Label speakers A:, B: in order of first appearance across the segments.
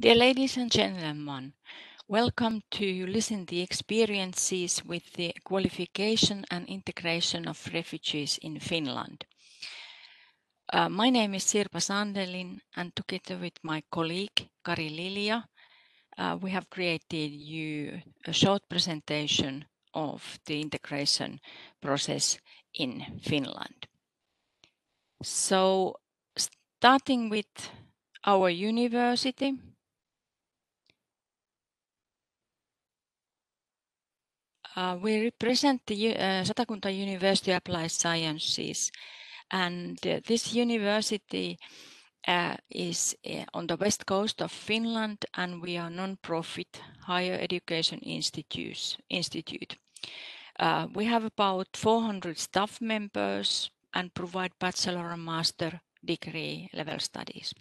A: Dear ladies and gentlemen, welcome to listen the experiences with the qualification and integration of refugees in Finland. Uh, my name is Sirpa Sandelin and together with my colleague Kari Lilia, uh, we have created you a short presentation of the integration process in Finland. So starting with our university, Uh, we represent the uh, Satakunta University Applied Sciences, and uh, this university uh, is uh, on the west coast of Finland, and we are non-profit higher education institute. Uh, we have about 400 staff members and provide bachelor and master degree level studies.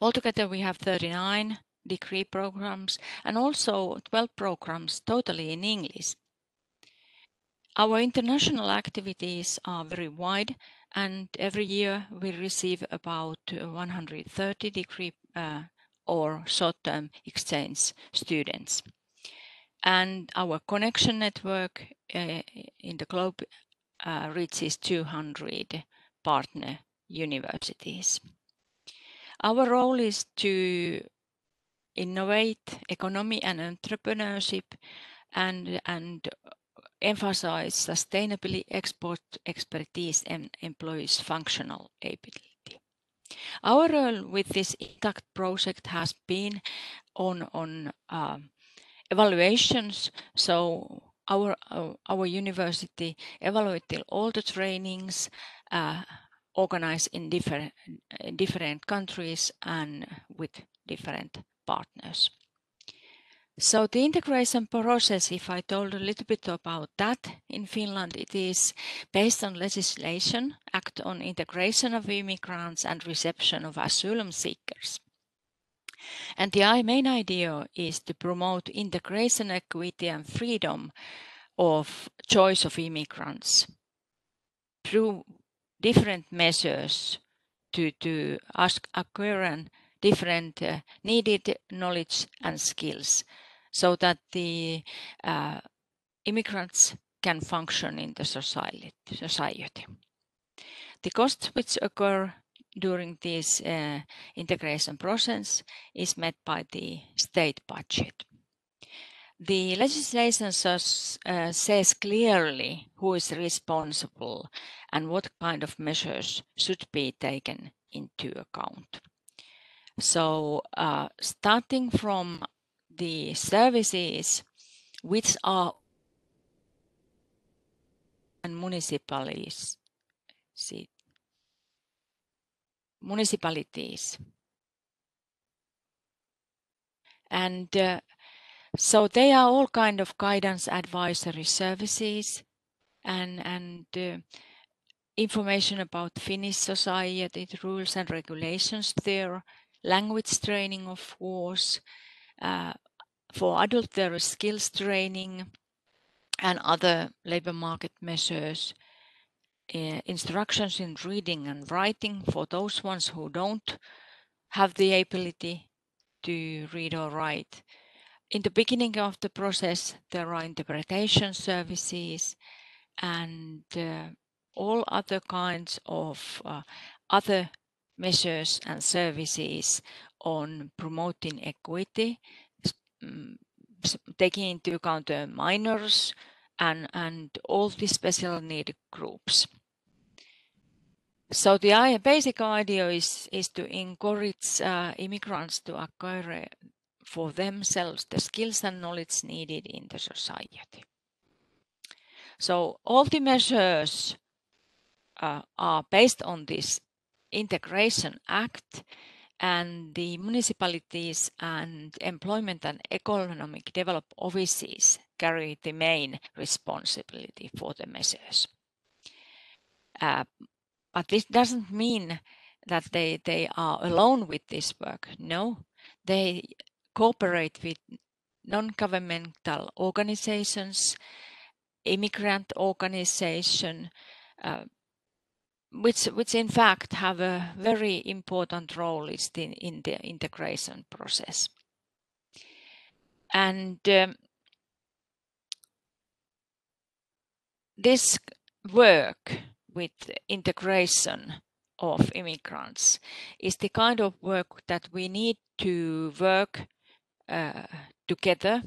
A: Altogether, we have 39 degree programs and also 12 programs totally in English. Our international activities are very wide and every year we receive about 130 degree uh, or short-term exchange students. And our connection network uh, in the globe uh, reaches 200 partner universities. Our role is to innovate economy and entrepreneurship and, and emphasize sustainability, export expertise and employees functional ability. Our role with this intact project has been on, on uh, evaluations. So our, uh, our university evaluated all the trainings uh, organized in different, different countries and with different partners. So the integration process, if I told a little bit about that in Finland, it is based on legislation, Act on Integration of Immigrants and Reception of Asylum Seekers. And the main idea is to promote integration, equity and freedom of choice of immigrants through different measures to, to ask acquire different uh, needed knowledge and skills so that the uh, immigrants can function in the society. society. The costs which occur during this uh, integration process is met by the state budget. The legislation says, uh, says clearly who is responsible and what kind of measures should be taken into account. So uh, starting from the services which are and municipalities, see, municipalities. And uh, so they are all kind of guidance advisory services and, and uh, information about Finnish society, rules and regulations there, language training, of course. Uh, for adult, there is skills training and other labor market measures. Uh, instructions in reading and writing for those ones who don't have the ability to read or write. In the beginning of the process, there are interpretation services and uh, all other kinds of uh, other measures and services on promoting equity, mm, taking into account the minors and, and all the special need groups. So the basic idea is, is to encourage uh, immigrants to acquire for themselves the skills and knowledge needed in the society. So all the measures uh, are based on this Integration Act and the municipalities and employment and economic development offices carry the main responsibility for the measures. Uh, but this doesn't mean that they, they are alone with this work. No, they cooperate with non-governmental organizations, immigrant organization, uh, which which in fact have a very important role in, in the integration process. And um, this work with integration of immigrants is the kind of work that we need to work uh, together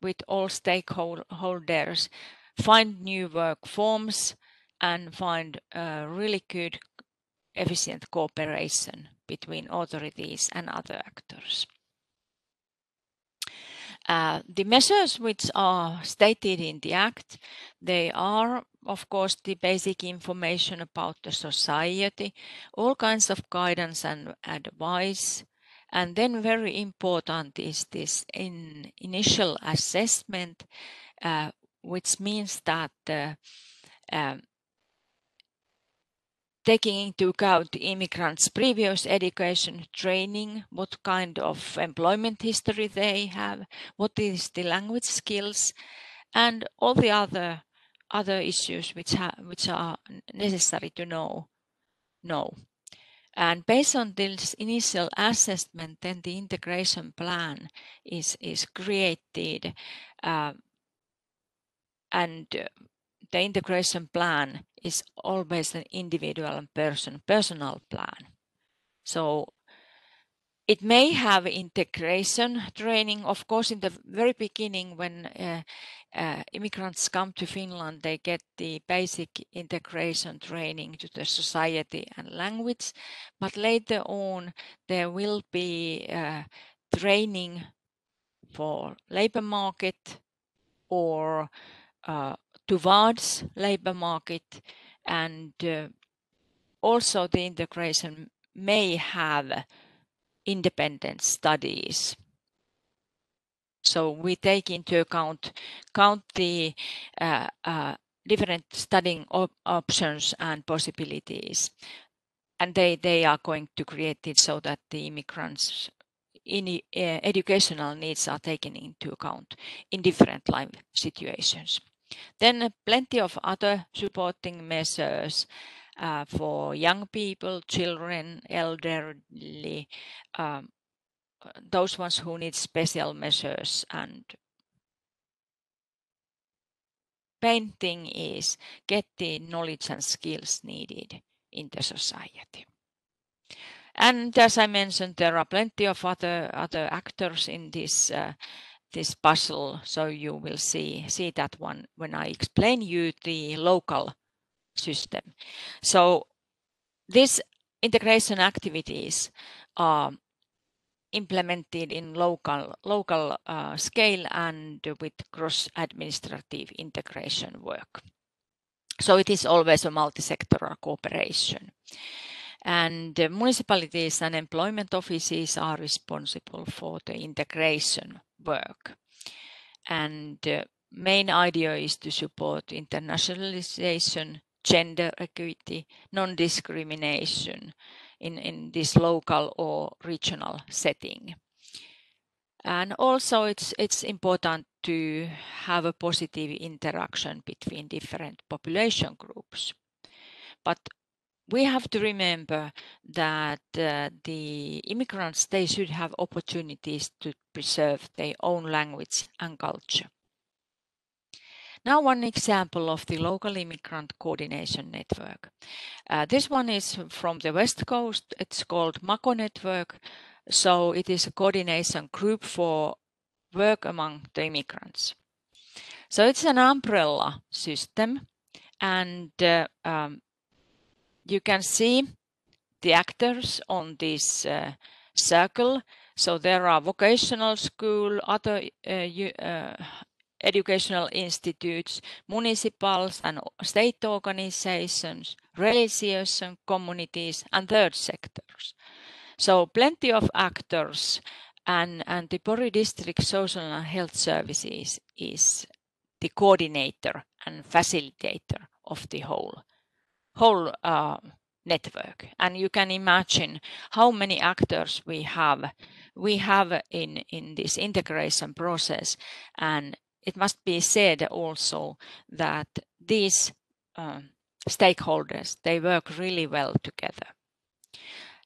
A: with all stakeholders, find new work forms and find really good efficient cooperation between authorities and other actors. Uh, the measures which are stated in the Act, they are, of course, the basic information about the society, all kinds of guidance and advice. And then very important is this in initial assessment, uh, which means that uh, um, taking into account the immigrants' previous education training, what kind of employment history they have, what is the language skills, and all the other other issues which which are necessary to know know. And based on this initial assessment, then the integration plan is is created, uh, and the integration plan is always an individual and person personal plan. So it may have integration training. Of course, in the very beginning, when uh, uh, immigrants come to Finland, they get the basic integration training to the society and language. But later on, there will be uh, training for labor market or uh, towards labor market and uh, also the integration may have independent studies. So we take into account count the uh, uh, different studying op options and possibilities. And they, they are going to create it so that the immigrants in, uh, educational needs are taken into account in different life situations. Then plenty of other supporting measures uh, for young people, children, elderly, um, those ones who need special measures and main thing is get the knowledge and skills needed in the society. And as I mentioned, there are plenty of other other actors in this uh, this puzzle. So you will see, see that one when I explain you the local system. So these integration activities are implemented in local local uh, scale and with cross administrative integration work. So it is always a multi-sectoral cooperation. And municipalities and employment offices are responsible for the integration work. And uh, main idea is to support internationalization, gender equity, non-discrimination in, in this local or regional setting. And also it's, it's important to have a positive interaction between different population groups. But we have to remember that uh, the immigrants, they should have opportunities to preserve their own language and culture. Now one example of the local immigrant coordination network. Uh, this one is from the West Coast. It's called MACO network. So it is a coordination group for work among the immigrants. So it's an umbrella system and uh, um, you can see the actors on this uh, circle. So there are vocational school, other uh, uh, educational institutes, municipals and state organizations, religious communities and third sectors. So plenty of actors and, and the Pori District Social and Health Services is the coordinator and facilitator of the whole whole uh, network and you can imagine how many actors we have we have in in this integration process and it must be said also that these uh, stakeholders, they work really well together.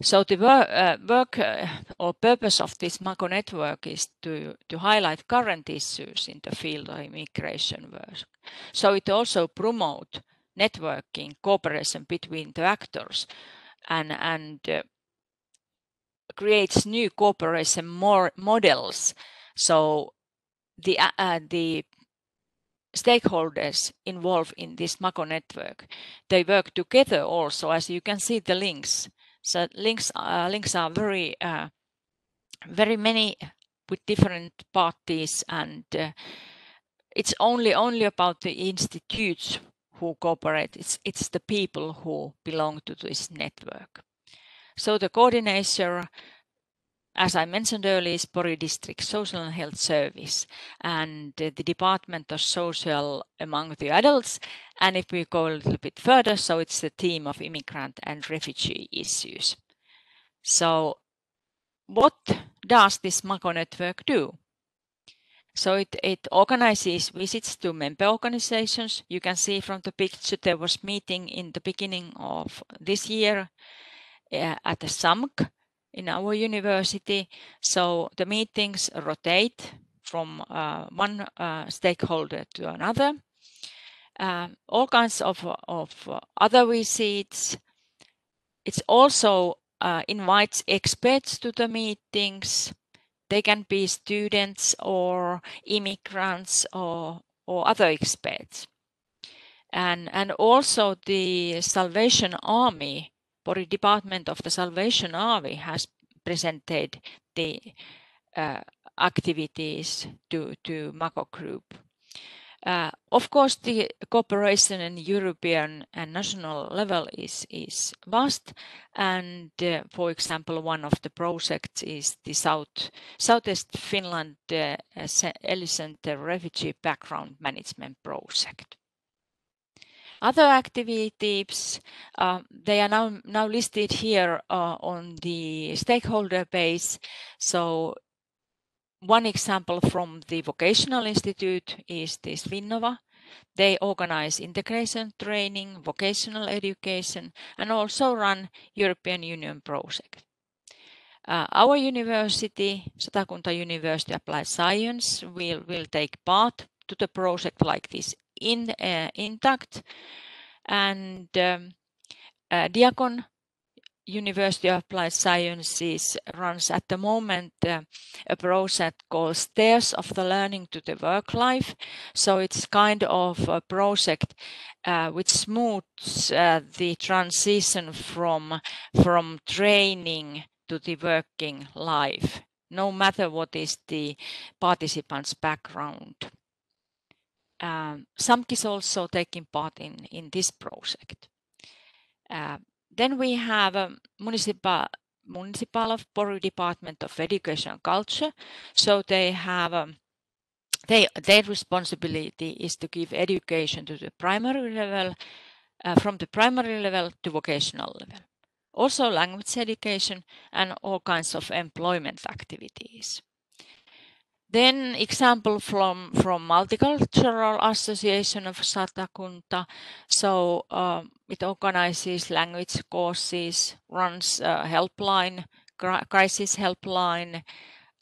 A: So the work, uh, work uh, or purpose of this MACO network is to, to highlight current issues in the field of immigration work. So it also promote networking, cooperation between the actors and, and uh, creates new cooperation more models. So the, uh, uh, the stakeholders involved in this MACO network, they work together also, as you can see the links. So links, uh, links are very, uh, very many with different parties and uh, it's only only about the institutes who cooperate. It's, it's the people who belong to this network. So the coordinator as I mentioned earlier, is Pori District Social and Health Service and the Department of Social among the adults. And if we go a little bit further, so it's the team of immigrant and refugee issues. So what does this MACO network do? So it, it organizes visits to member organizations. You can see from the picture there was meeting in the beginning of this year uh, at the SAMK in our university. So the meetings rotate from uh, one uh, stakeholder to another. Uh, all kinds of, of other visits. It also uh, invites experts to the meetings. They can be students or immigrants or, or other experts. And, and also the Salvation Army Pori Department of the Salvation Army has presented the uh, activities to, to MACO Group. Uh, of course, the cooperation in European and national level is, is vast. And uh, for example, one of the projects is the South, Southeast Finland uh, Refugee Background Management Project. Other activities, uh, they are now, now listed here uh, on the stakeholder base. So one example from the Vocational Institute is this WinNova. They organize integration training, vocational education, and also run European Union project. Uh, our university, Satakunta University Applied Science, will, will take part to the project like this in, uh, intact. And um, uh, University of Applied Sciences runs at the moment uh, a project called Stairs of the Learning to the Work Life. So it's kind of a project uh, which smooths uh, the transition from, from training to the working life, no matter what is the participant's background um, SAMK is also taking part in, in this project. Uh, then we have a municipal municipal of Pori Department of Education and Culture. So they have um, they, their responsibility is to give education to the primary level, uh, from the primary level to vocational level. Also language education and all kinds of employment activities. Then example from, from Multicultural Association of Satakunta. So um, it organizes language courses, runs a helpline, crisis helpline,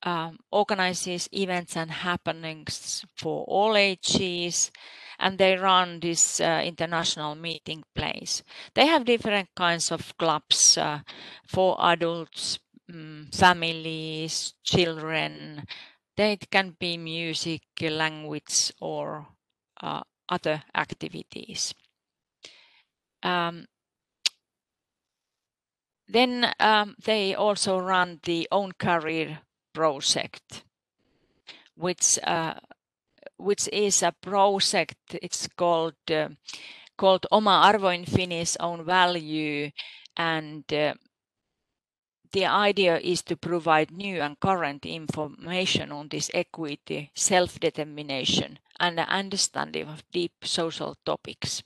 A: um, organizes events and happenings for all ages, and they run this uh, international meeting place. They have different kinds of clubs uh, for adults, um, families, children, it can be music, language, or uh, other activities. Um, then um, they also run the own career project, which uh, which is a project. It's called uh, called Oma Arvo in Finnish, own value, and uh, the idea is to provide new and current information on this equity, self-determination, and understanding of deep social topics.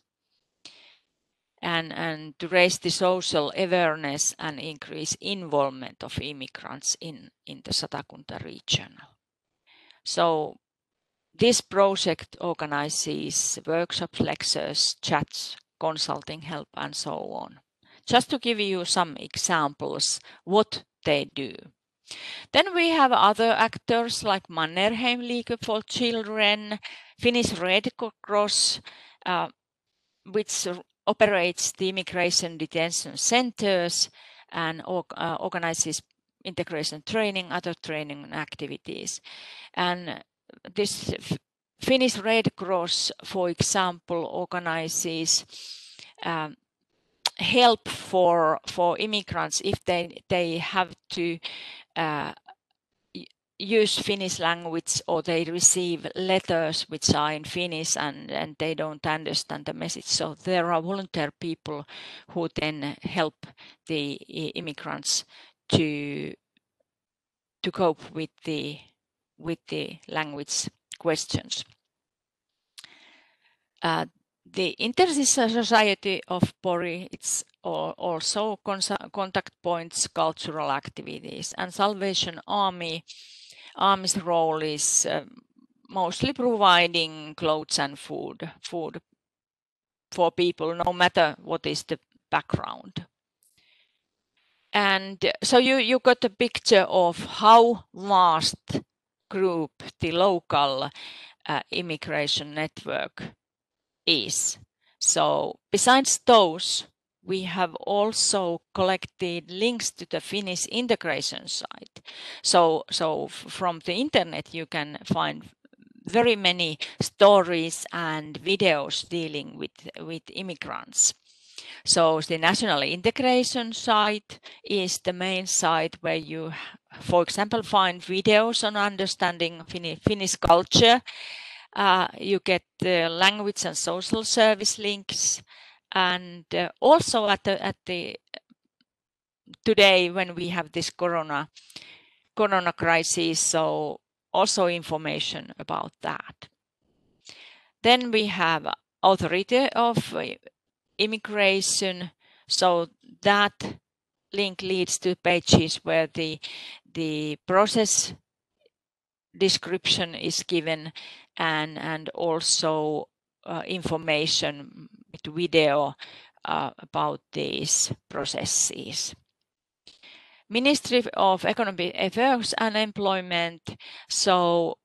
A: And, and to raise the social awareness and increase involvement of immigrants in, in the Satakunta region. So this project organizes workshops, lectures, chats, consulting help and so on. Just to give you some examples what they do. Then we have other actors like Mannerheim League for Children, Finnish Red Cross, uh, which operates the immigration detention centers and uh, organizes integration training, other training activities. And this Finnish Red Cross, for example, organizes um, help for for immigrants if they they have to uh, use Finnish language or they receive letters which are in Finnish and, and they don't understand the message. So there are volunteer people who then help the immigrants to to cope with the with the language questions. Uh, the Intersister Society of Pori, it's also contact points, cultural activities, and Salvation Army. Army's role is uh, mostly providing clothes and food, food for people, no matter what is the background. And so you, you got a picture of how vast group the local uh, immigration network is. So besides those, we have also collected links to the Finnish integration site. So, so from the internet, you can find very many stories and videos dealing with, with immigrants. So the national integration site is the main site where you, for example, find videos on understanding Finnish culture. Uh, you get the language and social service links, and uh, also at the at the today when we have this corona corona crisis, so also information about that. Then we have authority of immigration. So that link leads to pages where the the process description is given and and also uh, information with video uh, about these processes. Ministry of Economic Affairs and Employment. So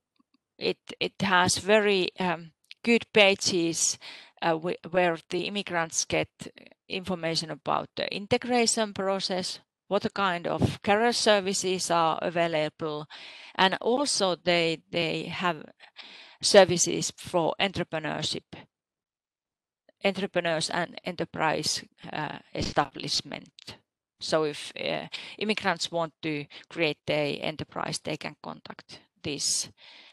A: it it has very um, good pages uh, where the immigrants get information about the integration process, what kind of career services are available, and also they they have services for entrepreneurship, entrepreneurs and enterprise uh, establishment. So if uh, immigrants want to create their enterprise, they can contact this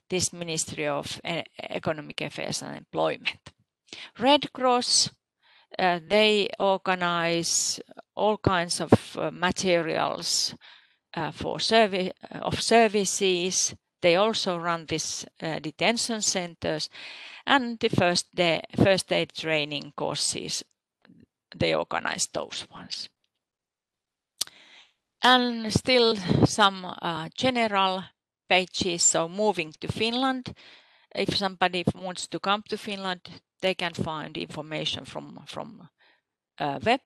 A: this Ministry of uh, Economic Affairs and Employment. Red Cross, uh, they organize all kinds of uh, materials uh, for service of services. They also run these uh, detention centers and the first day, first aid training courses. They organize those ones. And still some uh, general pages. So moving to Finland, if somebody wants to come to Finland, they can find information from from uh, web.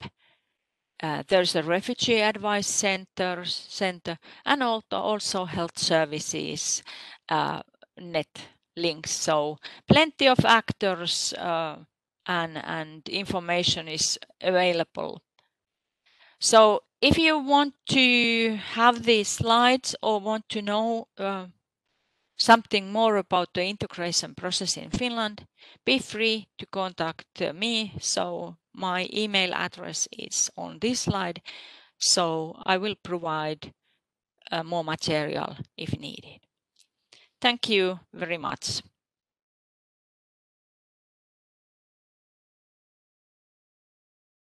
A: Uh, there's a refugee advice center, center and also, also health services uh, net links. So plenty of actors uh, and, and information is available. So if you want to have these slides or want to know uh, something more about the integration process in Finland, be free to contact me. So my email address is on this slide. So I will provide uh, more material if needed. Thank you very much.